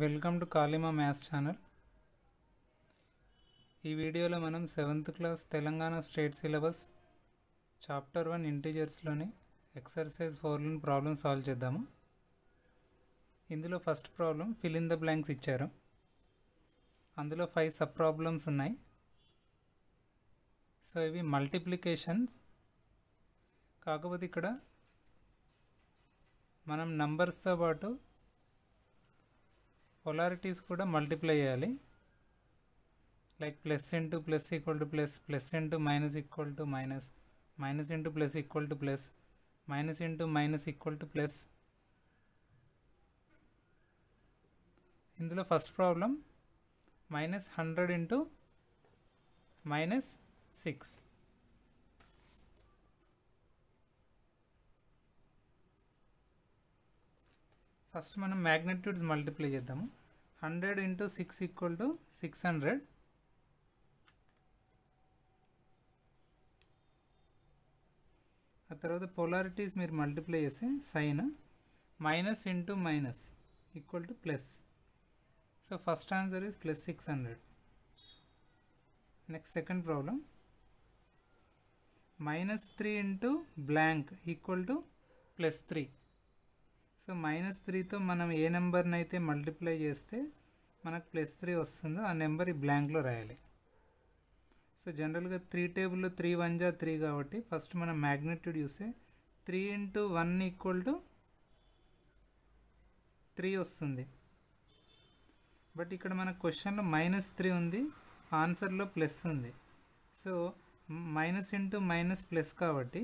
Welcome to Kalima maths channel. ఈ వీడియోలో మనం seventh class Telangana state syllabus chapter one ఇంటీజర్స్లోని exercise ఫోర్లోని problem solve చేద్దాము. ఇందులో first problem fill in the blanks ఇచ్చారు. అందులో ఫైవ్ సబ్ ప్రాబ్లమ్స్ ఉన్నాయి. సో ఇవి మల్టిప్లికేషన్స్. కాకపోతే ఇక్కడ మనం నంబర్స్తో పాటు పొలారిటీస్ కూడా మల్టిప్లై చేయాలి. Like plus into plus equal to plus plus into minus equal to minus minus into plus equal to plus minus into minus equal to plus ఇందులో first problem minus hundred into minus six first మనం magnitudes multiply చేద్దాము. Hundred into six equal to six hundred. ఆ తర్వాత polarities మీరు multiply చేస్తే sign minus into minus equal to plus. So first answer is plus six hundred. Next second problem. Minus three into blank equal to plus three. So minus త్రీతో మనం ఏ నెంబర్ని అయితే multiply చేస్తే మనకు ప్లస్ త్రీ వస్తుందో ఆ number ఈ బ్లాంక్లో రాయాలి. సో జనరల్గా త్రీ టేబుల్లో త్రీ వన్ జా త్రీ కాబట్టి ఫస్ట్ మనం మ్యాగ్నిట్యూడ్ చూస్తే three into one equal to three వస్తుంది. బట్ ఇక్కడ మన క్వశ్చన్లో మైనస్ త్రీ ఉంది ఆన్సర్లో ప్లస్ ఉంది. So minus into minus plus కాబట్టి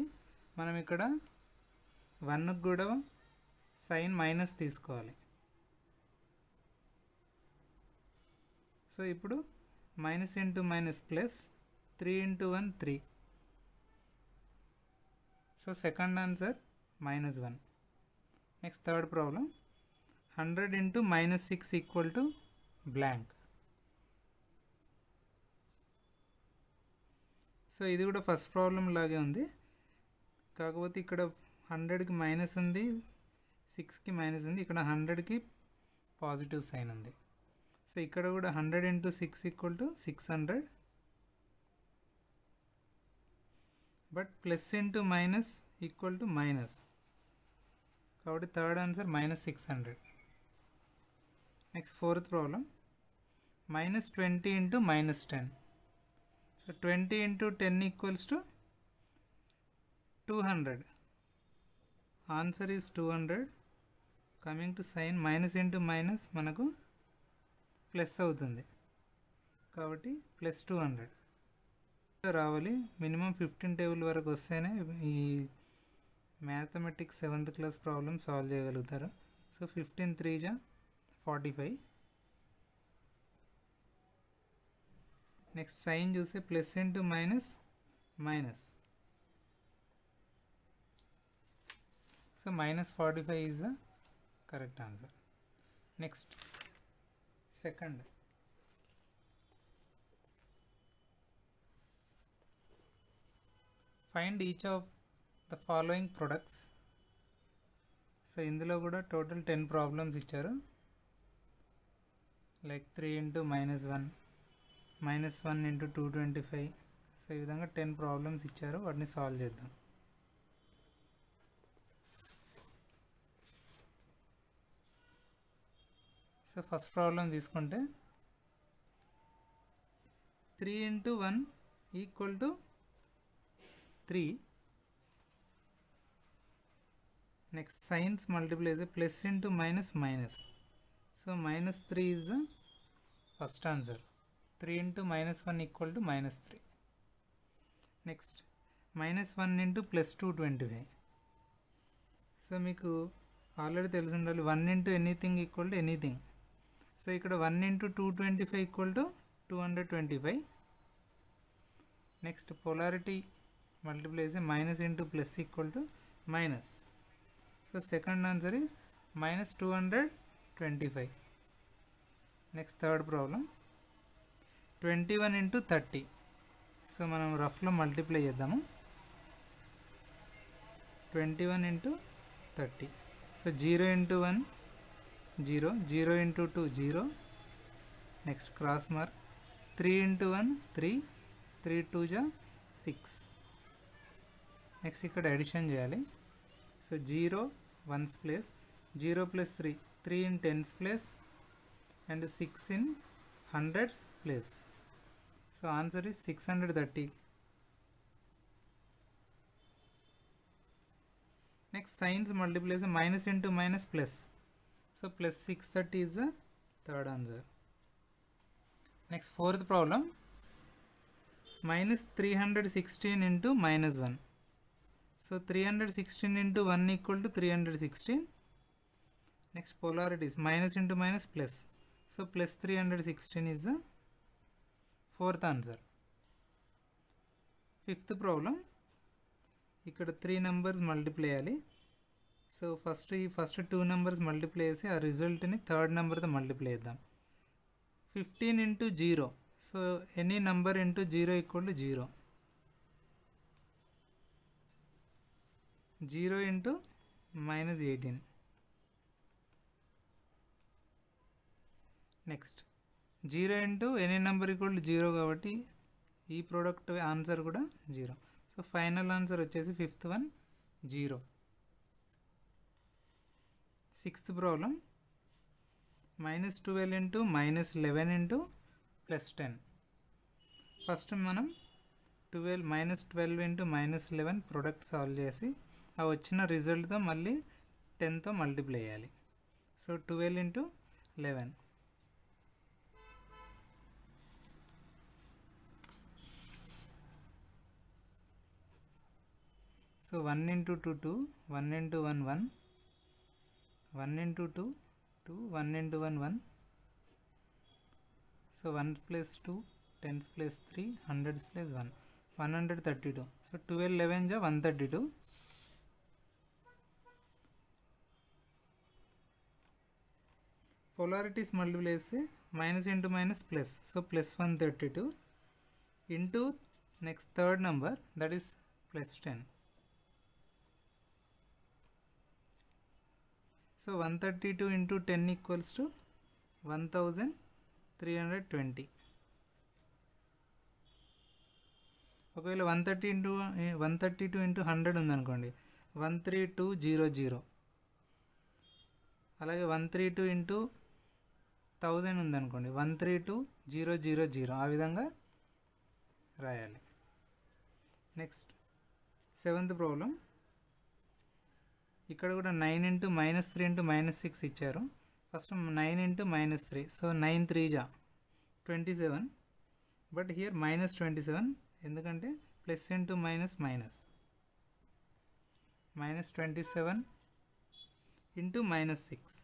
మనం ఇక్కడ వన్కి కూడా సైన్ మైనస్ తీసుకోవాలి. సో ఇప్పుడు minus into minus plus three into one three. So second answer minus one. Next third problem. Hundred into minus six equal to blank. So ఇది కూడా first problem లాగే ఉంది. కాకపోతే ఇక్కడ హండ్రెడ్కి మైనస్ ఉంది. సిక్స్కి మైనస్ ఉంది. ఇక్కడ హండ్రెడ్కి పాజిటివ్ సైన్ ఉంది. సో ఇక్కడ కూడా hundred into six equal to six hundred but plus into minus equal to minus కాబట్టి third answer minus six hundred next fourth problem minus twenty into minus ten so twenty into ten equals to two hundred answer is two hundred coming to sign minus into minus మనకు plus అవుతుంది. కాబట్టి plus two hundred రావాలి. Minimum fifteen table వరకు వస్తేనే ఈ mathematics seventh class problem solve చేయగలుగుతారు. So fifteen three జా forty five next sign చూస్తే plus into minus minus so minus forty five is the correct answer. Next. Second. Find each of the following products. So ఇందులో కూడా total ten problems ఇచ్చారు. Like three into minus one minus one into two twenty five. So ఈ విధంగా ten problems ఇచ్చారు. వాటిని solve చేద్దాం. So first problem తీసుకుంటే three into one equal to three. Next signs multiplies plus into minus minus so minus three is first answer three into minus one equal to minus three next minus one into plus two twenty five so మీకు already తెలిసి ఉండాలి. One into anything equal to anything so ఇక్కడ one into two twenty five equal to two hundred twenty five next polarity multiply చేసి minus into plus equal to minus so second answer is minus two hundred twenty five next third problem twenty one into thirty so మనం రఫ్లో multiply చేద్దాము. Twenty one into thirty so zero into one zero zero into two zero next cross mark three into one three three two జా six next ఇక్కడ addition చేయాలి. So zero ones place zero plus three three in tens place and six in hundreds place so answer is 630 next signs multiplication minus into minus plus. So plus 630 is the third answer next fourth problem minus 316 into minus 1 so 316 into 1 equal to 316 next polarities minus into minus plus so plus 316 is the fourth answer. Fifth problem. ఇక్కడ three numbers multiply చేయాలి so first ఈ first two numbers multiply చేసి ఆ రిజల్ట్ని third నెంబర్తో multiply చేద్దాం. Fifteen into zero. So any number into zero equal to zero. Zero into minus eighteen. Next. Zero into any number equal to zero కాబట్టి ఈ product answer కూడా zero. So final answer వచ్చేసి fifth one zero. Sixth problem. Minus twelve into minus eleven into plus ten first మనం twelve minus twelve into minus eleven product solve చేసి ఆ వచ్చిన రిజల్ట్తో మళ్ళీ టెన్తో మల్టిప్లై చేయాలి. So twelve into eleven so one into two two one into one one 1 into 2 2 1 into 1 1 so 1 plus 2 10 plus 3 100 plus 1 132 so 12 11 ja 132 polarities multiply say minus into minus plus. So plus 132 into next third number that is plus 10 so one thirty two into ten equals to one thousand three hundred twenty ఒకవేళ one thirty into one thirty two into hundred ఉందనుకోండి one three two zero zero అలాగే one three two into thousand ఉందనుకోండి one three two zero zero zero ఆ విధంగా రాయాలి. Next seventh problem ఇక్కడ కూడా nine into minus three into minus six ఇచ్చారు. First nine into minus three. So nine three జా. Twenty seven. But here minus twenty seven. ఎందుకంటే plus into minus minus. Minus twenty seven into minus six.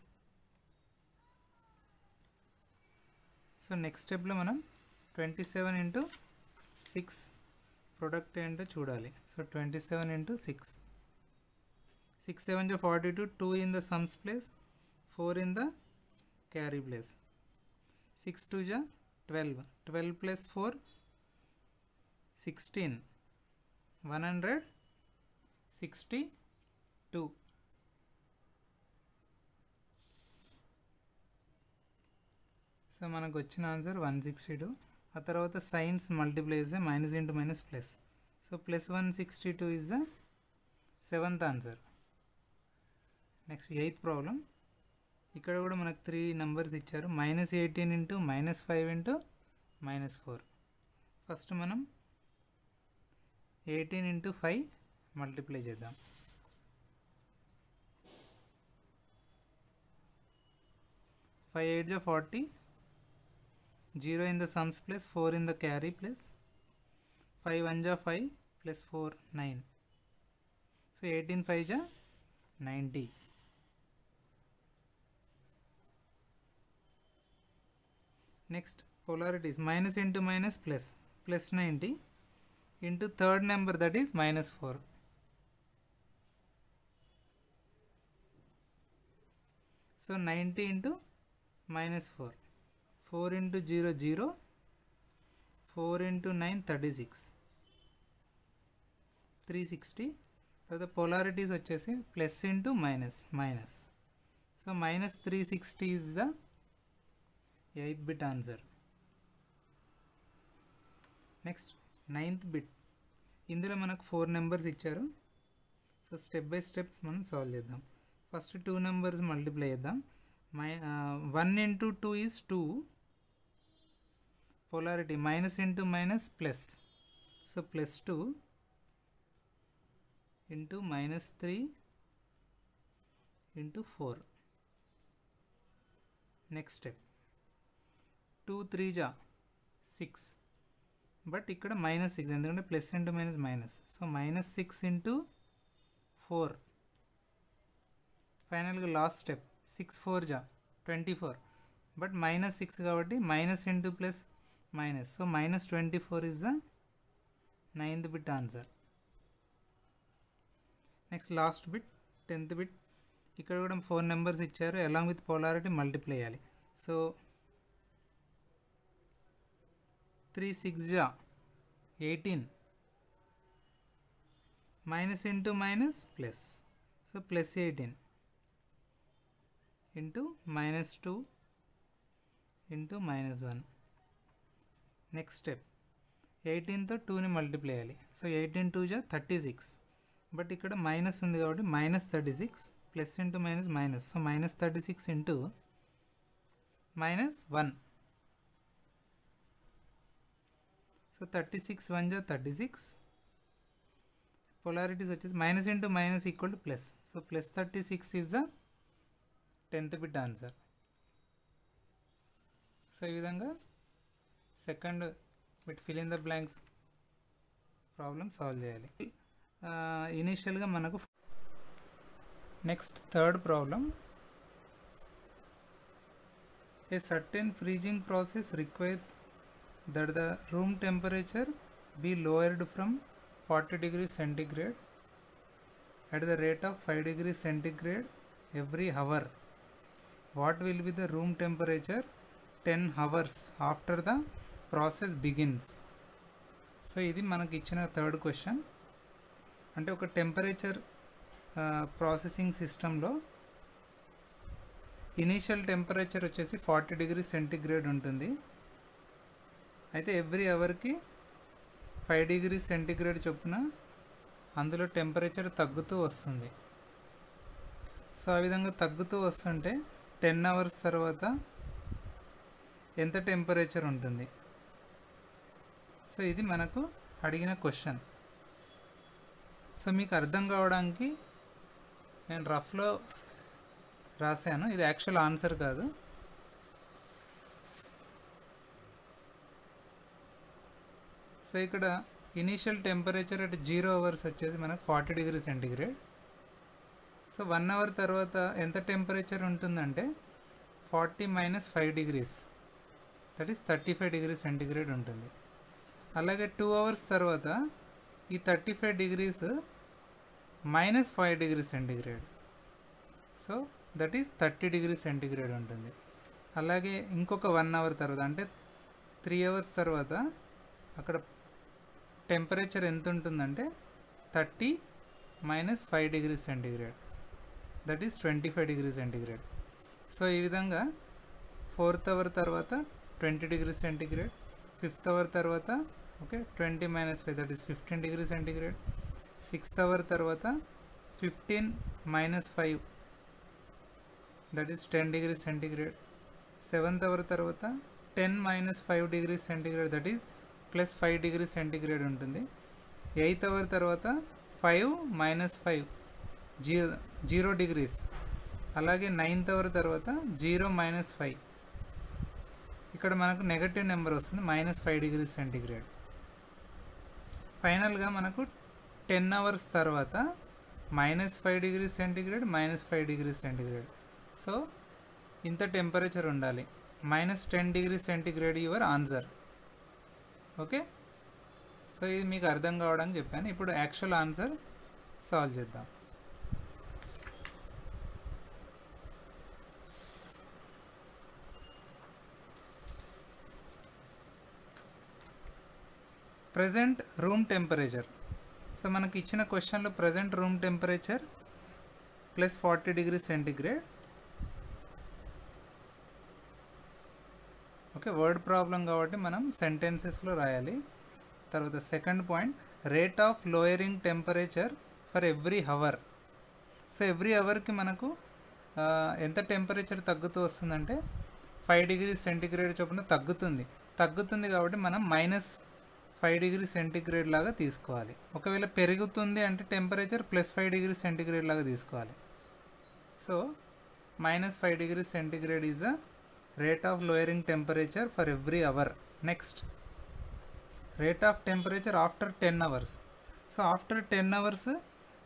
So next స్టెప్లో మనం twenty seven into six product ఏంటో చూడాలి. So twenty seven into six. Six seven జా forty two two in the sums place four in the carry place six two జా twelve twelve plus four sixteen one hundred sixty two so మనకు వచ్చిన answer one sixty two ఆ తర్వాత science multiply చేస్తే minus into minus plus so plus one sixty two is the seventh answer next eighth problem ఇక్కడ కూడా మనకు three numbers ఇచ్చారు. Minus eighteen into minus five into minus four first మనం eighteen into five multiply చేద్దాం. Five eight జా forty zero in the sums plus four in the carry plus five one జా five plus four nine so eighteen five జా ninety next polarities minus into minus plus plus ninety into third number that is minus four so ninety into minus four four into zero zero four into nine thirty six three sixty తర్వాత polarities వచ్చేసి plus into minus minus so minus three sixty is the eighth bit answer next ninth bit ఇందులో మనకు four numbers ఇచ్చారు. So step by step మనం solve చేద్దాం. First two numbers multiply చేద్దాం. My one into two is two polarity minus into minus plus. So plus 2 into minus 3 into 4 next step. 2 3 జా six. But ఇక్కడ minus six ఎందుకంటే plus into minus minus. So minus six into four. ఫైనల్గా last step six four జా twenty four but minus six కాబట్టి minus into plus minus so minus twenty four is the ninth bit answer next last bit tenth bit ఇక్కడ కూడా four numbers ఇచ్చారు. Along with polarity multiply చేయాలి. So three six జా eighteen minus into minus plus. So plus eighteen into minus two into minus one. Next step ఎయిటీన్తో టూని multiply చేయాలి. So eighteen two జా thirty six. But ఇక్కడ minus ఉంది కాబట్టి minus thirty six plus into minus minus. So minus thirty six into minus one. So thirty six one జా thirty six. Polarities వచ్చేసి minus into minus equal to plus so plus thirty six is the tenth bit answer so ఈ విధంగా second bit fill in the blanks problem solve చేయాలి. ఇనీషియల్గా మనకు next third problem a certain freezing process requires that the room temperature be lowered from forty degree centigrade at the rate of five degree centigrade every hour what will be the room temperature ten hours after the process begins so ఇది మనకి ఇచ్చిన third question అంటే ఒక temperature processing సిస్టంలో initial temperature వచ్చేసి forty degree centigrade ఉంటుంది. అయితే every అవర్కి ఫైవ్ డిగ్రీ సెంటిగ్రేడ్ చొప్పున అందులో టెంపరేచర్ తగ్గుతూ వస్తుంది. సో ఆ విధంగా తగ్గుతూ వస్తుంటే టెన్ అవర్స్ తర్వాత ఎంత టెంపరేచర్ ఉంటుంది? సో ఇది మనకు అడిగిన క్వశ్చన్. సో మీకు అర్థం కావడానికి నేను రఫ్లో రాశాను. ఇది యాక్చువల్ ఆన్సర్ కాదు. సో ఇక్కడ initial temperature at zero hours వచ్చేసి మనకు forty degree centigrade so one hour తర్వాత ఎంత టెంపరేచర్ ఉంటుందంటే forty minus five degrees that is thirty five degree centigrade ఉంటుంది. అలాగే టూ అవర్స్ తర్వాత ఈ thirty five degrees minus five degree centigrade so that is thirty degree centigrade ఉంటుంది. అలాగే ఇంకొక వన్ అవర్ తర్వాత అంటే త్రీ అవర్స్ తర్వాత అక్కడ టెంపరేచర్ ఎంత ఉంటుందంటే thirty minus five degree centigrade. That is twenty five degree centigrade. So ఈ విధంగా ఫోర్త్ అవర్ తర్వాత twenty degree centigrade. Fifth hour తర్వాత okay twenty minus five that is fifteen degree centigrade. Sixth hour తర్వాత fifteen minus five that is ten degree centigrade. Seventh hour తర్వాత ten minus five degree centigrade that is plus five degree centigrade ఉంటుంది. Eighth hour తర్వాత five minus five zero zero degrees. అలాగే ninth hour తర్వాత zero minus five. ఇక్కడ మనకు negative number వస్తుంది minus five degree centigrade. ఫైనల్గా మనకు టెన్ అవర్స్ తర్వాత minus five degree centigrade minus five degree centigrade. So ఇంత టెంపరేచర్ ఉండాలి. Minus ten degree centigrade your answer. Okay? So ఇది మీకు అర్థం కావడానికి చెప్పాను. ఇప్పుడు యాక్చువల్ ఆన్సర్ సాల్వ్ చేద్దాం. ప్రజెంట్ రూమ్ టెంపరేచర్ సో మనకి ఇచ్చిన క్వశ్చన్లో present room temperature plus forty degree centigrade okay word problem కాబట్టి మనం సెంటెన్సెస్లో రాయాలి. తర్వాత second point rate of lowering temperature for every hour so every అవర్కి మనకు ఎంత టెంపరేచర్ తగ్గుతూ వస్తుందంటే ఫైవ్ డిగ్రీ సెంటిగ్రేడ్ చొప్పున తగ్గుతుంది. తగ్గుతుంది కాబట్టి మనం మైనస్ ఫైవ్ డిగ్రీ సెంటిగ్రేడ్ లాగా తీసుకోవాలి. ఒకవేళ పెరుగుతుంది అంటే temperature plus five degree centigrade లాగా తీసుకోవాలి. So minus five degree centigrade is a rate of lowering temperature for every hour next rate of temperature after ten hours so after ten hours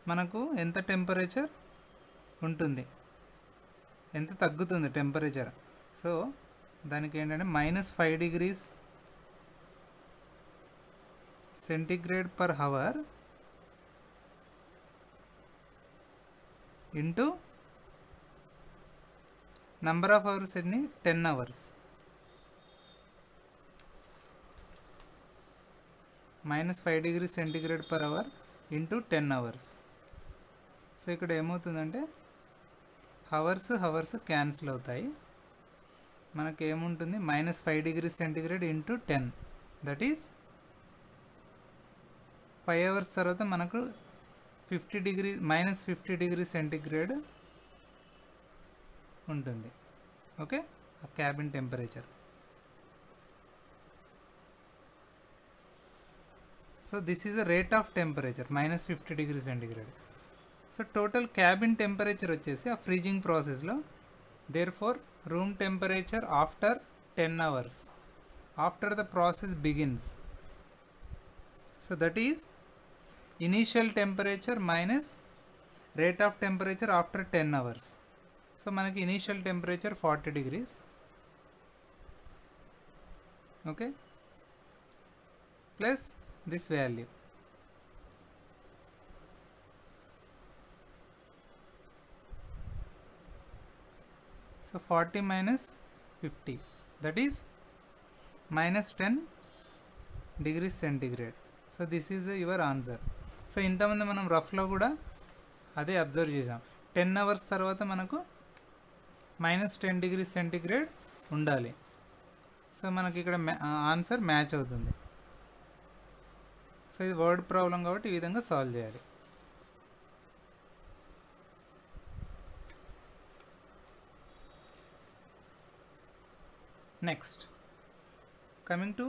మనకు ఎంత temperature ఉంటుంది? ఎంత తగ్గుతుంది temperature so దానికి ఏంటంటే minus five degrees centigrade per hour into number of hours ఎన్ని ten hours minus five degree centigrade per hour into ten hours so ఇక్కడ ఏమవుతుందంటే హవర్స్ హవర్స్ క్యాన్సిల్ అవుతాయి. మనకి ఏముంటుంది? Minus five degree centigrade into ten that is five hours తర్వాత మనకు fifty degree minus fifty degree centigrade ఉంటుంది. Okay ఆ cabin temperature so this is the rate of temperature minus fifty degree centigrade so total cabin temperature వచ్చేసి ఆ freezing ప్రాసెస్లో there for room temperature after ten hours after the process begins so that is initial temperature minus rate of temperature after ten hours so మనకి initial temperature forty degrees okay plus this value so forty minus fifty that is minus ten degree centigrade so this is your answer so ఇంతమంది మనం రఫ్లో కూడా అదే observe చేసాం ten hours తర్వాత మనకు minus ten degree centigrade ఉండాలి. So మనకి ఇక్కడ ఆన్సర్ మ్యాచ్ అవుతుంది. సో ఇది వర్డ్ ప్రాబ్లం కాబట్టి ఈ విధంగా సాల్వ్ చేయాలి. Next coming to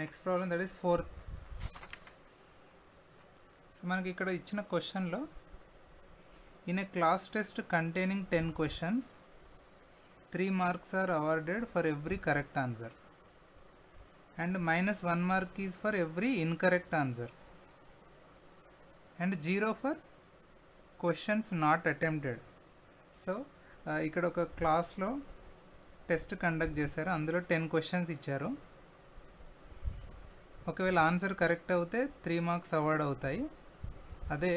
next problem that is fourth so మనకి ఇక్కడ ఇచ్చిన క్వశ్చన్లో in a class test containing ten questions three marks are awarded for every correct answer and minus one mark is for every incorrect answer and zero for questions not attempted so ఇక్కడ ఒక క్లాస్లో test conduct చేశారు అందులో ten questions ఇచ్చారు ఒకవేళ answer correct అవుతే three marks award అవుతాయి అదే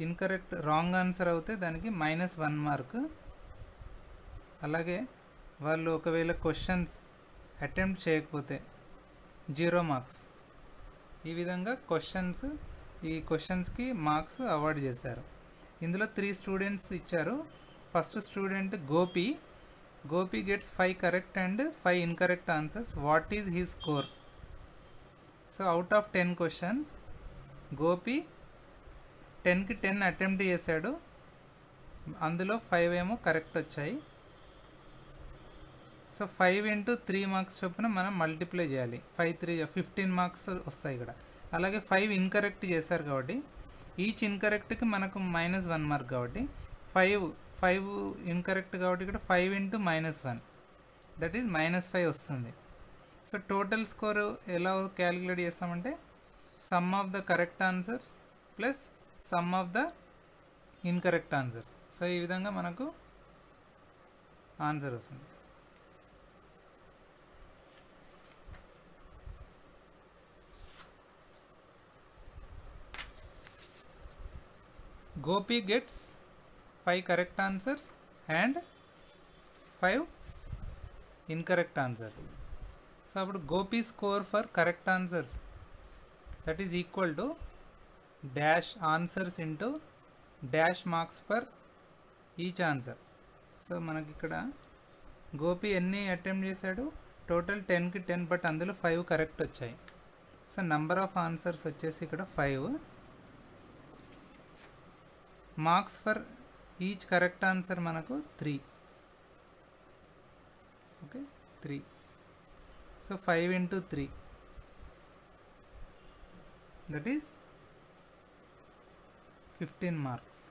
ఇన్కరెక్ట్ రాంగ్ ఆన్సర్ అవుతే దానికి మైనస్ వన్ మార్క్ అలాగే వాళ్ళు ఒకవేళ క్వశ్చన్స్ అటెంప్ట్ చేయకపోతే జీరో మార్క్స్ ఈ విధంగా క్వశ్చన్స్ ఈ క్వశ్చన్స్కి మార్క్స్ అవార్డ్ చేశారు. ఇందులో త్రీ స్టూడెంట్స్ ఇచ్చారు. First student Gopi. Gopi gets five correct and five incorrect answers what is he score so out of ten questions Gopi టెన్కి టెన్ అటెంప్ట్ చేశాడు. అందులో ఫైవ్ ఏమో కరెక్ట్ వచ్చాయి. So five into three marks చొప్పున మనం multiply చేయాలి. Five three fifteen marks వస్తాయి ఇక్కడ. అలాగే ఫైవ్ ఇన్కరెక్ట్ చేశారు కాబట్టి ఈచ్ ఇన్కరెక్ట్కి మనకు మైనస్ వన్ మార్క్ కాబట్టి ఫైవ్ ఫైవ్ ఇన్కరెక్ట్ కాబట్టి ఇక్కడ five into minus one. That is minus five వస్తుంది. సో టోటల్ స్కోర్ ఎలా క్యాలిక్యులేట్ చేస్తామంటే sum of the correct answers plus sum of the incorrect answers. So ఈ విధంగా మనకు ఆన్సర్ వస్తుంది. Gopi gets five correct answers and five incorrect answers so అప్పుడు Gopi score for correct answers that is equal to dash answers into dash marks per each answer so మనకి ఇక్కడ గోపి ఎన్ని attempt చేశాడు? Total టెన్కి ten but అందులో five correct వచ్చాయి. So number of answers వచ్చేసి ఇక్కడ five marks for each correct answer మనకు three okay three so five into three that is fifteen marks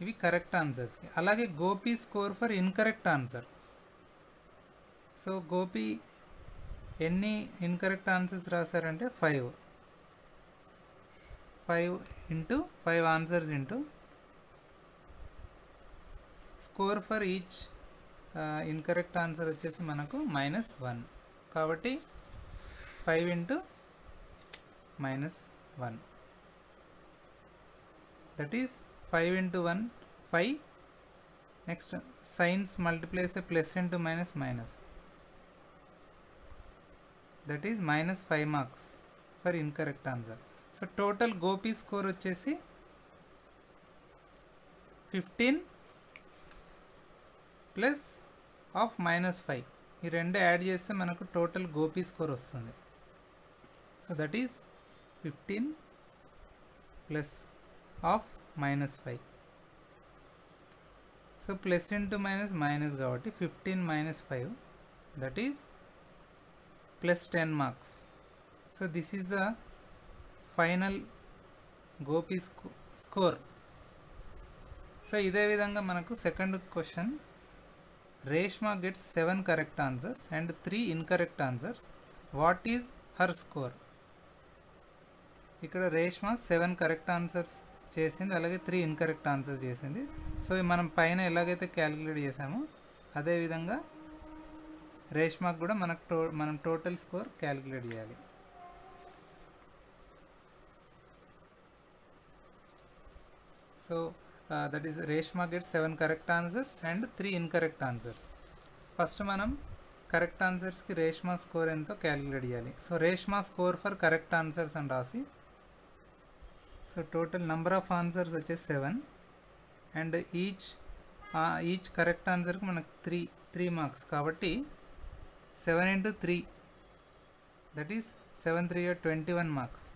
ఇవి కరెక్ట్ ఆన్సర్స్కి అలాగే Gopi score for incorrect answer so Gopi ఎన్ని incorrect answers రాశారంటే five five into five answers into score for each incorrect answer వచ్చేసి మనకు minus one కాబట్టి five into minus one that is five into one five next signs multiplies plus into minus minus that is minus five marks for incorrect answer so total Gopi score వచ్చేసి fifteen plus of minus five ఈ రెండు add చేస్తే మనకు total Gopi score వస్తుంది. So that is fifteen plus of minus five so plus into minus minus కాబట్టి fifteen minus five that is plus ten marks. So this is the final Gopi score so ఇదే విధంగా మనకు second question Reshma gets seven correct answers and three incorrect answers what is her score ఇక్కడ Reshma seven correct answers చేసింది అలాగే three incorrect answers చేసింది. So మనం పైన ఎలాగైతే క్యాలిక్యులేట్ చేసామో అదేవిధంగా రేష్మాకు కూడా మనకు టో మనం టోటల్ స్కోర్ క్యాలిక్యులేట్ చేయాలి. So that is Reshma get seven correct answers and three incorrect answers first మనం కరెక్ట్ ఆన్సర్స్కి రేష్మా స్కోర్ ఎంతో క్యాలిక్యులేట్ చేయాలి. So Reshma score for correct answers అని రాసి so total number of answers వచ్చేసి seven and each each correct ఆన్సర్కి మనకు three three marks కాబట్టి seven into three that is seven three twenty one marks.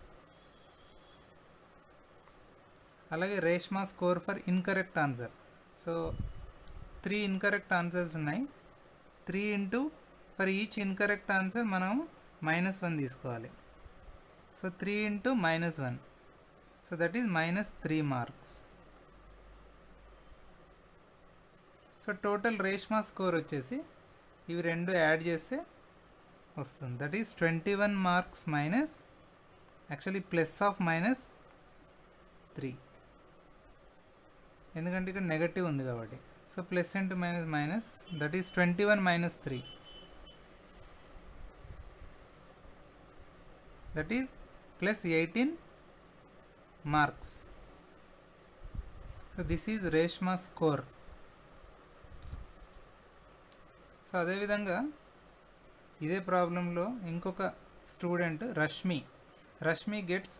అలాగే Reshma score for incorrect answer. So three incorrect answers ఉన్నాయి. Three into for each incorrect answer మనం minus one తీసుకోవాలి. So three into minus one. So that is minus three marks. So total Reshma score వచ్చేసి ఇవి రెండు add చేస్తే వస్తుంది. That is twenty one marks minus actually plus of minus three ఎందుకంటే ఇక్కడ negative ఉంది కాబట్టి. So plus into minus minus that is twenty one minus three that is plus eighteen marks so this is Reshma score so అదేవిధంగా ఇదే ప్రాబ్లంలో ఇంకొక student Rashmi. Rashmi gets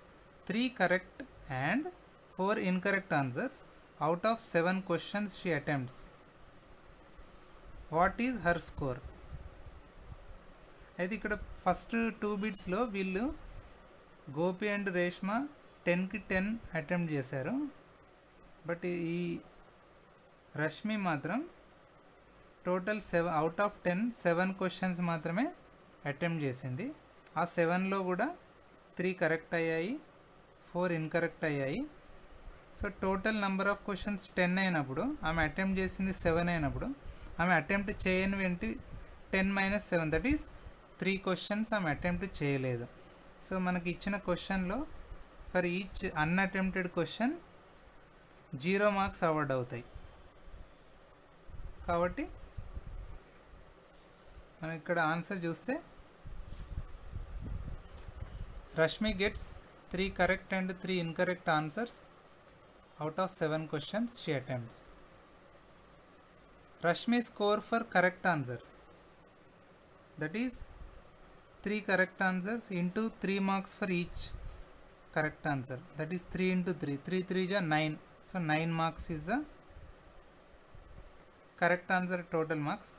three correct and four incorrect answers out of seven questions she attempts what is her score అయితే ఇక్కడ first two బిట్స్లో వీళ్ళు Gopi and Reshma టెన్కి ten attempt చేశారు. But ఈ రష్మి మాత్రం total seven out of ten seven questions మాత్రమే attempt చేసింది. ఆ సెవెన్లో కూడా త్రీ కరెక్ట్ అయ్యాయి ఫోర్ ఇన్కరెక్ట్ అయ్యాయి. So total number of questions ten అయినప్పుడు ఆమె అటెంప్ట్ చేసింది సెవెన్ అయినప్పుడు ఆమె అటెంప్ట్ చేయని ఏంటి? Ten minus seven that is three questions ఆమె అటెంప్ట్ చేయలేదు. సో మనకి ఇచ్చిన క్వశ్చన్లో for each unattempted question zero marks award అవుతాయి. కాబట్టి మనం ఇక్కడ ఆన్సర్ చూస్తే Rashmi gets three correct and three incorrect answers out of seven questions she attempts Rashmi score for correct answers that is three correct answers into three marks for each correct answer that is three into three three three జా nine so nine marks is the correct answer total marks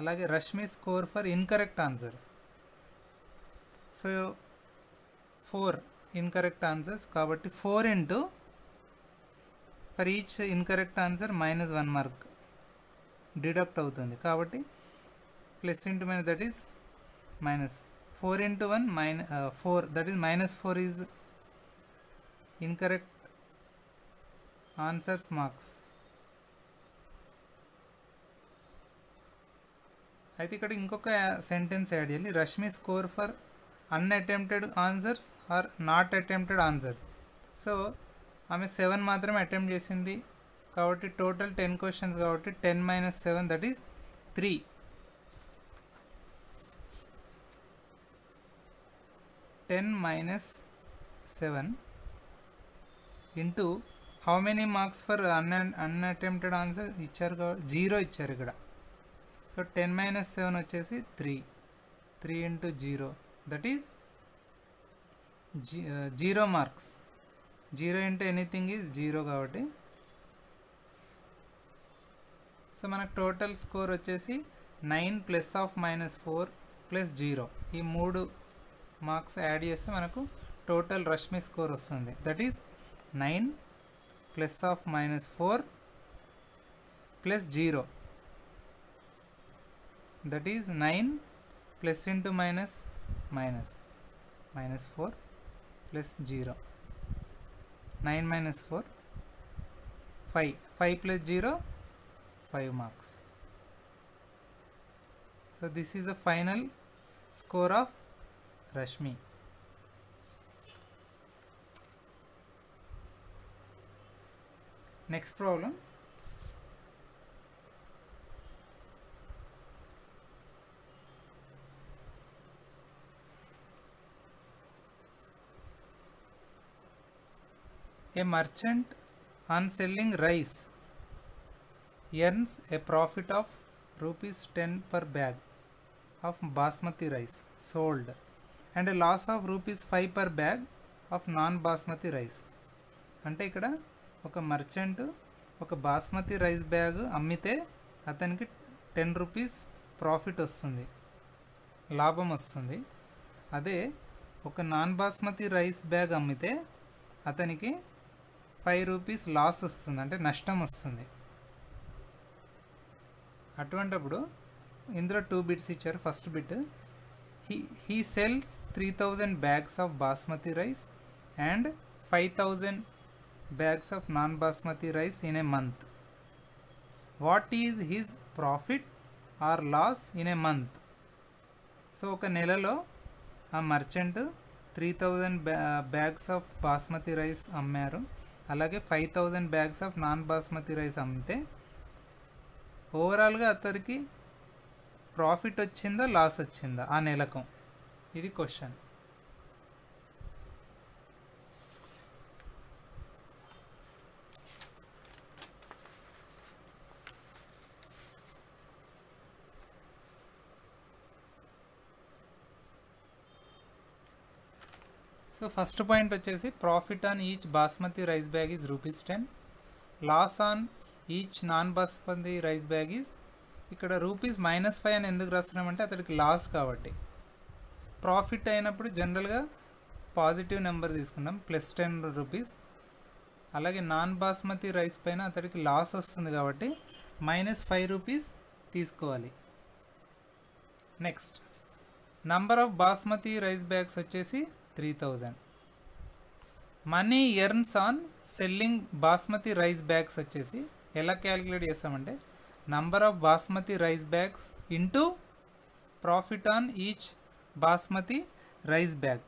అలాగే Rashmi score for incorrect answer. So four incorrect answers కాబట్టి four into for each incorrect answer minus one mark deduct అవుతుంది కాబట్టి plus into minus that is minus four into one minus four that is minus four is incorrect answers marks. అయితే ఇక్కడ ఇంకొక sentence add చేయాలి Rashmi score for unattempted answers or not attempted answers so ఆమె seven మాత్రమే attempt చేసింది. కాబట్టి total ten questions కాబట్టి ten minus seven that is three ten minus seven into how many marks for un unattempted answer ఇచ్చారు కాబట్టి zero ఇచ్చారు ఇక్కడ. So ten minus seven వచ్చేసి three. Three into zero. That is zero marks. Zero into anything is zero కాబట్టి. So మనకు total score వచ్చేసి nine plus of minus four plus zero. ఈ మూడు మార్క్స్ యాడ్ చేస్తే మనకు టోటల్ రష్మి స్కోర్ వస్తుంది. That is nine plus of minus four plus zero. that is 9 plus into minus minus minus 4 plus 0 9 minus 4 5 5 plus 0 5 marks. So this is the final score of Rashmi. Next problem. A merchant on selling rice earns a profit of rupees 10 per bag of basmati rice sold and a loss of rupees 5 per bag of non basmati rice అంటే ఇక్కడ ఒక merchant ఒక basmati rice bag అమ్మితే అతనికి ten rupees profit వస్తుంది లాభం వస్తుంది అదే ఒక నాన్ బాస్మతి రైస్ బ్యాగ్ అమ్మితే అతనికి ఫైవ్ రూపీస్ లాస్ వస్తుంది అంటే నష్టం వస్తుంది. అటువంటప్పుడు ఇందులో టూ బిట్స్ ఇచ్చారు. First bit he he sells three thousand bags of basmati rice and five thousand bags of non basmati rice in a month what is his profit or loss in a month so ఒక నెలలో ఆ merchant three thousand bags of basmati rice అమ్మారు. అలాగే five thousand bags of non basmati rice అమ్మితే ఓవరాల్గా అతనికి profit వచ్చిందా loss వచ్చిందా? ఆ నెలకు. ఇది క్వశ్చన్ సో ఫస్ట్ పాయింట్ వచ్చేసి profit on each basmati rice bag is rupees ten. Loss on each non basmati rice bag is ఇక్కడ రూపీస్ మైనస్ ఫైవ్ అని ఎందుకు రాస్తున్నామంటే అతడికి లాస్ కాబట్టి. ప్రాఫిట్ అయినప్పుడు జనరల్గా పాజిటివ్ నెంబర్ తీసుకున్నాం ప్లస్ టెన్ రూపీస్. అలాగే నాన్ బాస్మతి రైస్ పైన అతడికి లాస్ వస్తుంది కాబట్టి మైనస్ ఫైవ్ రూపీస్ తీసుకోవాలి. Next number of basmati rice bags వచ్చేసి three thousand. Money earns on selling basmati rice bags వచ్చేసి ఎలా క్యాలిక్యులేట్ చేస్తామంటే number of basmati rice bags into profit on each basmati rice bag.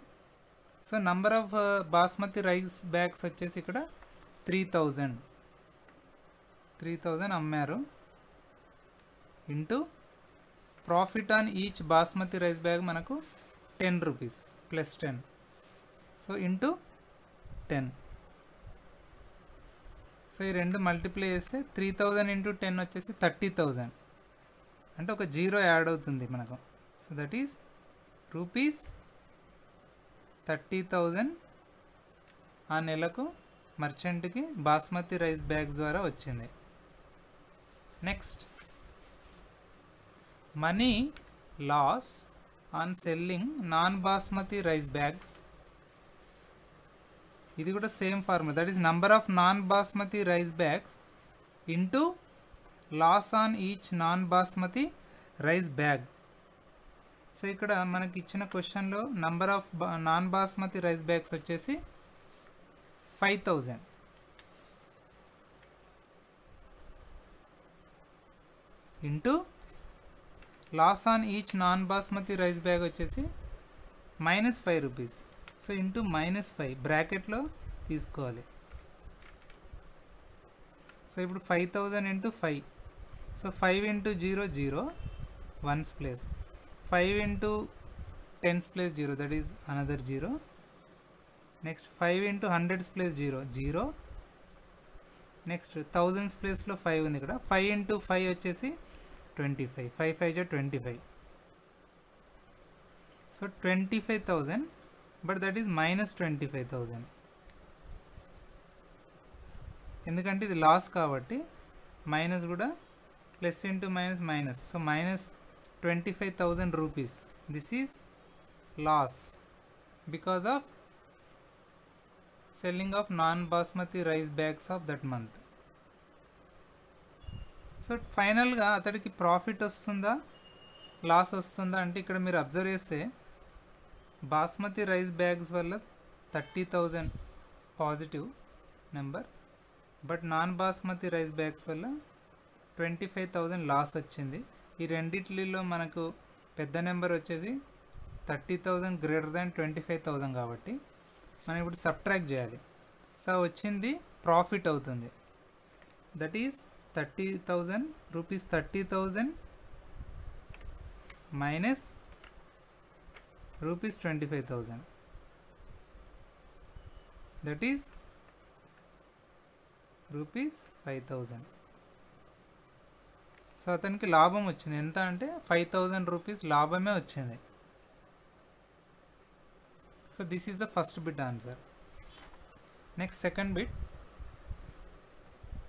So number of basmati rice bags వచ్చేసి ఇక్కడ three thousand. Three thousand అమ్మారు. Into profit on each basmati rice bag మనకు ten rupees plus ten. So into ten so ఈ రెండు multiply చేస్తే three thousand into ten వచ్చేసి thirty thousand అంటే ఒక జీరో యాడ్ అవుతుంది మనకు. So that is rupees thirty thousand ఆ నెలకు మర్చెంట్కి బాస్మతి రైస్ బ్యాగ్ ద్వారా వచ్చింది. Next money loss on selling non basmati rice bags ఇది కూడా same formula. That is number of non basmati rice bags into loss on each non basmati rice bag so ఇక్కడ మనకి ఇచ్చిన క్వశ్చన్లో number of non basmati rice bags వచ్చేసి five thousand into loss on each non basmati rice bag వచ్చేసి minus five rupees so into minus five బ్రాకెట్లో తీసుకోవాలి. So ఇప్పుడు five thousand into five. So five into zero zero ones place five into tens place zero that is another zero. Next five into hundreds place zero zero. Next thousands ప్లేస్లో five ఉంది ఇక్కడ five into five వచ్చేసి twenty five. Five five జా twenty five. So twenty five thousand but that is minus twenty five thousand ఎందుకంటే ఇది loss కాబట్టి minus కూడా plus into minus minus so minus twenty five thousand rupees this is loss because of selling of non basmati rice bags of that month so ఫైనల్గా అతడికి profit వస్తుందా? Loss వస్తుందా? అంటే ఇక్కడ మీరు అబ్జర్వ్ చేస్తే బాస్మతి రైస్ బ్యాగ్స్ వల్ల thirty thousand positive number. But non basmati rice bags వల్ల ట్వంటీ ఫైవ్ థౌజండ్ లాస్ వచ్చింది. ఈ రెండిట్లలో మనకు పెద్ద నెంబర్ వచ్చేది thirty thousand greater than twenty five thousand కాబట్టి మనం ఇప్పుడు సబ్ట్రాక్ట్ చేయాలి. సో వచ్చింది ప్రాఫిట్ అవుతుంది. That is thirty thousand rupees thirty thousand minus rupees twenty five thousand that is rupees five thousand so అతనికి లాభం వచ్చింది. ఎంత అంటే ఫైవ్ థౌజండ్ రూపీస్ లాభమే వచ్చింది. So this is the first bit answer next second bit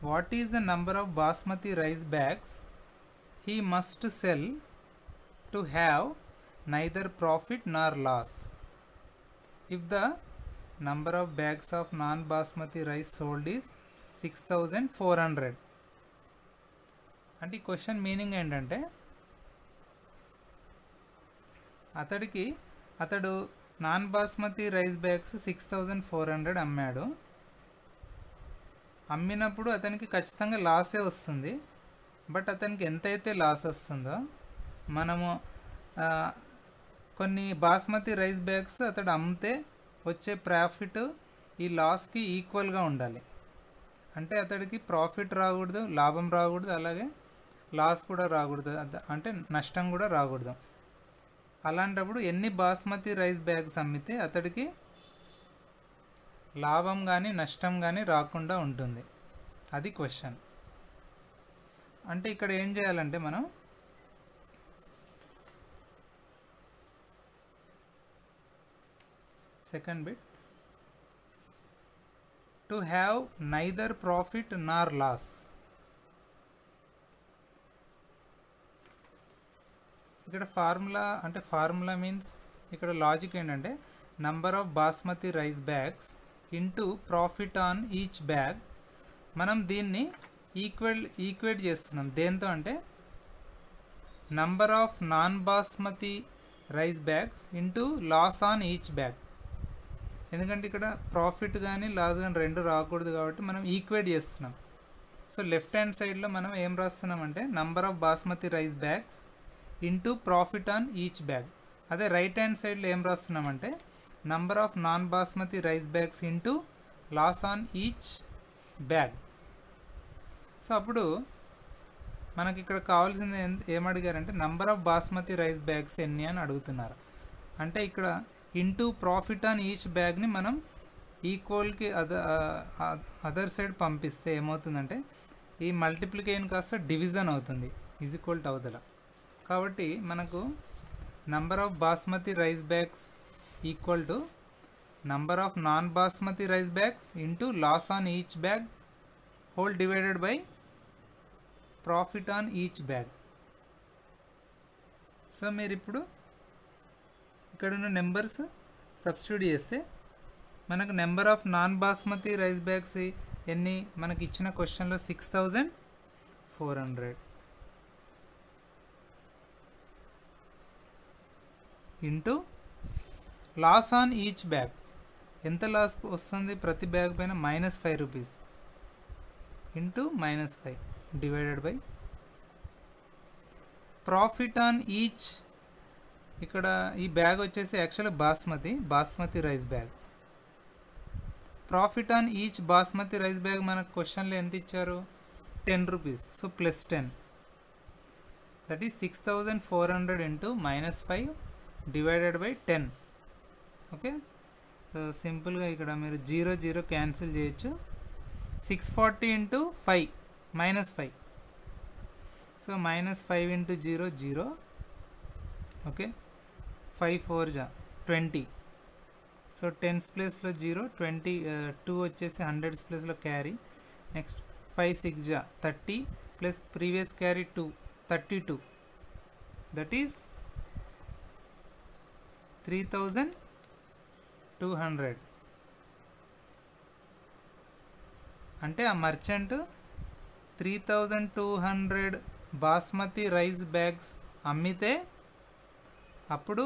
what is the number of basmati rice bags he must sell to have neither profit nor loss if the number of bags of non basmati rice sold is six thousand four hundred అంటే ఈ question meaning ఏంటంటే అతడికి అతడు non basmati rice bags six thousand four hundred అమ్మాడు. అమ్మినప్పుడు అతనికి ఖచ్చితంగా లాసే వస్తుంది. But అతనికి ఎంతైతే లాస్ వస్తుందో మనము కొన్ని బాస్మతి రైస్ బ్యాగ్స్ అతడు అమ్మితే వచ్చే ప్రాఫిట్ ఈ లాస్కి ఈక్వల్గా ఉండాలి. అంటే అతడికి ప్రాఫిట్ రాకూడదు లాభం రాకూడదు అలాగే లాస్ కూడా రాకూడదు. అంటే నష్టం కూడా రాకూడదు. అలాంటప్పుడు ఎన్ని బాస్మతి రైస్ బ్యాగ్స్ అమ్మితే అతడికి లాభం కానీ నష్టం కానీ రాకుండా ఉంటుంది. అది క్వశ్చన్ అంటే ఇక్కడ ఏం చేయాలంటే మనం second bit to have neither profit nor loss ఇక్కడ ఫార్ములా అంటే ఫార్ములా మీన్స్ ఇక్కడ లాజిక్ ఏంటంటే number of basmati rice bags into profit on each bag మనం దీన్ని ఈక్వల్ ఈక్వేట్ చేస్తున్నాం. దేంతో అంటే number of non basmati rice bags into loss on each bag ఎందుకంటే ఇక్కడ ప్రాఫిట్ కానీ లాస్ కానీ రెండు రాకూడదు కాబట్టి మనం ఈక్వేట్ చేస్తున్నాం. సో లెఫ్ట్ హ్యాండ్ సైడ్లో మనం ఏం రాస్తున్నామంటే number of basmati rice bags into profit on each bag అదే రైట్ హ్యాండ్ సైడ్లో ఏం రాస్తున్నామంటే number of non basmati rice bags into loss on each bag so అప్పుడు మనకి ఇక్కడ కావాల్సింది ఏం- అడిగారంటే number of basmati rice bags ఎన్ని అని అడుగుతున్నారు. అంటే ఇక్కడ ఇంటూ ప్రాఫిట్ ఆన్ ఈచ్ బ్యాగ్ని మనం ఈక్వల్కి అదర్ అదర్ సైడ్ పంపిస్తే ఏమవుతుందంటే ఈ మల్టిప్లికేషన్ కాస్త డివిజన్ అవుతుంది ఈజ్ ఈక్వల్ టు అవతల. కాబట్టి మనకు number of basmati rice bags equal to number of non basmati rice bags into loss on each bag whole divided by profit on each bag so మీరు ఇప్పుడు ఇక్కడున్న numbers substitute చేస్తే మనకు number of non basmati rice bags ఎన్ని మనకి ఇచ్చిన క్వశ్చన్లో six thousand four hundred. Into loss on each bag. ఎంత లాస్ వస్తుంది ప్రతి బ్యాగ్ పైన? Minus five rupees. Into minus five divided by profit on each ఇక్కడ ఈ బ్యాగ్ వచ్చేసి actually basmati basmati rice bag. Profit on each basmati rice bag మనకు క్వశ్చన్లో ఎంత ఇచ్చారు? Ten rupees. So plus ten. That is six thousand four hundred into minus five divided by ten okay so సింపుల్గా ఇక్కడ మీరు zero zero cancel చేయొచ్చు. Six forty into five minus five so minus five into zero zero. Okay five four జా twenty. So tens ప్లేస్లో zero twenty two వచ్చేసి hundreds ప్లేస్లో carry. Next five six జా thirty plus previous carry two thirty two. That is three thousand two hundred. అంటే ఆ merchant three thousand two hundred basmati rice bags అమ్మితే అప్పుడు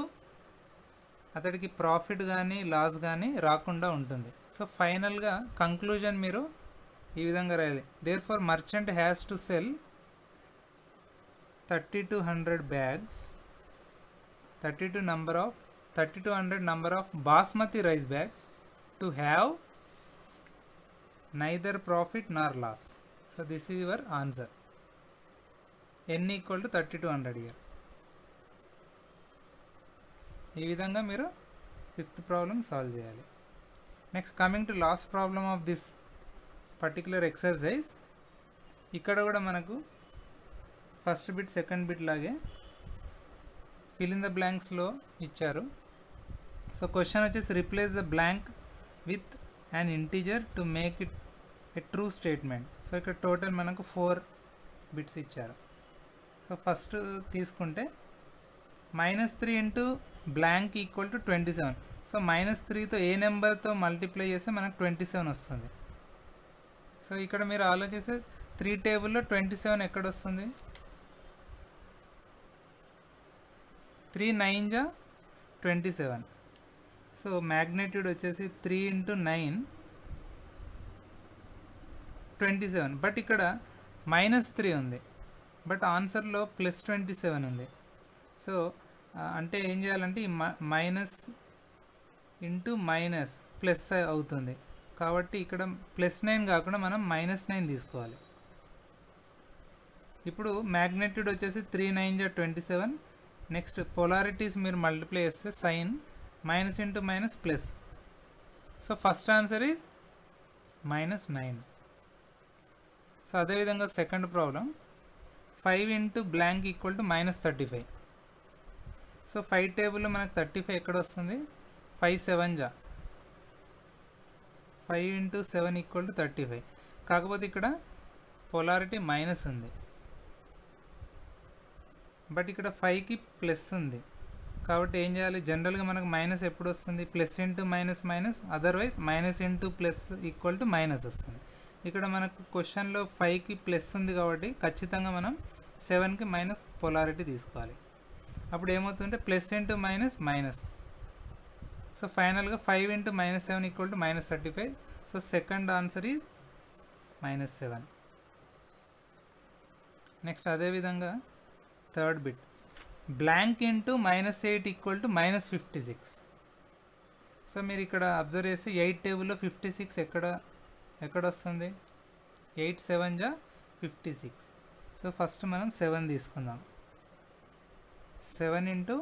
అతడికి profit కానీ లాస్ కానీ రాకుండా ఉంటుంది. సో ఫైనల్గా కంక్లూజన్ మీరు ఈ విధంగా రాయాలి. Therefore merchant has to sell thirty two hundred bags thirty two number of thirty two hundred number of basmati rice bags to have neither profit nor loss so this is your answer n equal to thirty two hundred here ఈ విధంగా మీరు fifth problem solve చేయాలి. Next coming to last problem of this particular exercise ఇక్కడ కూడా మనకు first bit second bit లాగే fill in the బ్లాంక్స్లో ఇచ్చారు. సో క్వశ్చన్ వచ్చేసి replace the blank with and integer to make it a true statement so ఇక్కడ total మనకు four bits ఇచ్చారు. సో ఫస్ట్ తీసుకుంటే minus three into blank equal to twenty seven so minus త్రీతో ఏ నెంబర్తో multiply చేస్తే మనకు twenty seven వస్తుంది. సో ఇక్కడ మీరు ఆలోచిస్తే త్రీ టేబుల్లో ట్వంటీ సెవెన్ ఎక్కడ వస్తుంది? త్రీ నైన్ జా ట్వంటీ సెవెన్ సో మ్యాగ్నెట్యూడ్ వచ్చేసి three into nine twenty seven but ఇక్కడ మైనస్ త్రీ ఉంది. బట్ ఆన్సర్లో ప్లస్ ట్వంటీ సెవెన్ ఉంది. సో అంటే ఏం చేయాలంటే ఈ మైనస్ ఇంటూ మైనస్ ప్లస్ అవుతుంది. కాబట్టి ఇక్కడ ప్లస్ నైన్ కాకుండా మనం మైనస్ నైన్ తీసుకోవాలి. ఇప్పుడు మ్యాగ్నెట్యూడ్ వచ్చేసి త్రీ నైన్ జా ట్వంటీ సెవెన్. నెక్స్ట్ పొలారిటీస్ మీరు మల్టిప్లై చేస్తే sign minus into minus plus. So first answer is minus nine. So అదేవిధంగా second problem five into blank equal to minus thirty five. So five టేబుల్లో మనకు thirty five ఎక్కడ వస్తుంది five seven జా. Five into seven equal to thirty five కాకపోతే ఇక్కడ polarity minus ఉంది. But ఇక్కడ ఫైవ్కి ప్లస్ ఉంది. కాబట్టి ఏం చేయాలి? జనరల్గా మనకు మైనస్ ఎప్పుడు వస్తుంది plus into minus minus otherwise minus into plus equal to minus వస్తుంది. ఇక్కడ మనకు క్వశ్చన్లో ఫైవ్కి ప్లస్ ఉంది కాబట్టి ఖచ్చితంగా మనం సెవెన్కి మైనస్ పొలారిటీ తీసుకోవాలి. అప్పుడు ఏమవుతుంటే plus into minus minus. So ఫైనల్గా five into minus seven equal to minus thirty five. So second answer is minus seven. Next అదేవిధంగా third bit. Blank into minus eight equal to minus fifty six. So మీరు ఇక్కడ observe చేసి eight టేబుల్లో fifty six ఎక్కడ ఎక్కడ వస్తుంది? Eight seven జా fifty six. So first మనం సెవెన్ తీసుకుందాం. Seven into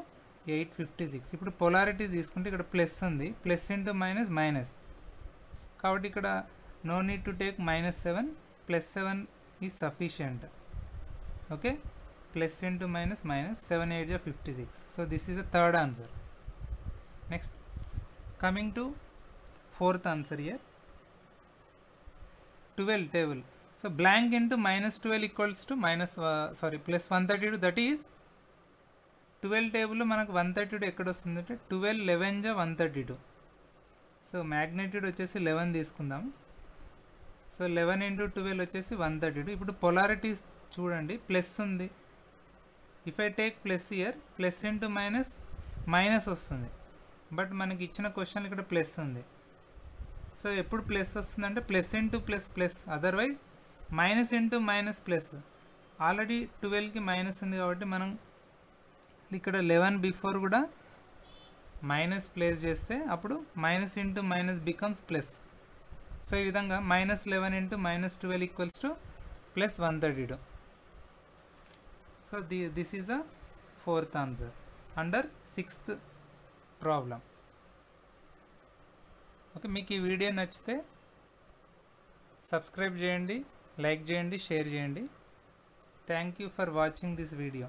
eight fifty six ఇప్పుడు పొలారిటీ తీసుకుంటే ఇక్కడ ప్లస్ ఉంది. ప్లస్ ఇంటూ మైనస్ మైనస్ కాబట్టి ఇక్కడ no need to take minus seven plus seven is sufficient okay plus into minus minus seven eight జా fifty six so this is the third answer next coming to fourth answer here twelve table so blank into minus twelve equals to minus sorry plus one thirty two that is twelve టేబుల్లో మనకు one thirty two ఎక్కడ వస్తుంది అంటే twelve eleven జా one thirty two so magnitude వచ్చేసి eleven తీసుకుందాం. So eleven into twelve వచ్చేసి one thirty two ఇప్పుడు పొలారిటీస్ చూడండి ప్లస్ ఉంది. If I take plus here plus into minus minus వస్తుంది. బట్ మనకి ఇచ్చిన క్వశ్చన్ ఇక్కడ ప్లస్ ఉంది. సో ఎప్పుడు ప్లస్ వస్తుందంటే plus into plus plus otherwise minus into minus plus already ట్వెల్వ్కి మైనస్ ఉంది కాబట్టి మనం ఇక్కడ లెవెన్ బిఫోర్ కూడా మైనస్ ప్లేస్ చేస్తే అప్పుడు minus into minus becomes plus so ఈ విధంగా minus eleven into minus twelve equals to plus one thirty two so the this is a fourth answer under sixth problem okay మీకు ఈ video నచ్చితే subscribe చేయండి like చేయండి share చేయండి. Thank you for watching this video